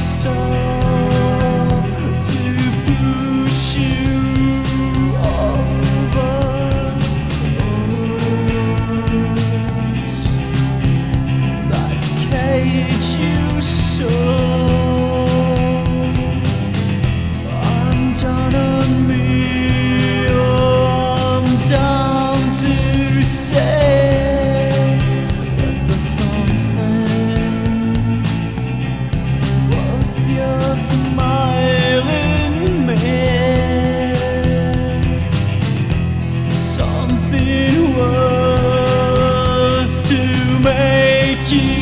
crystal ti.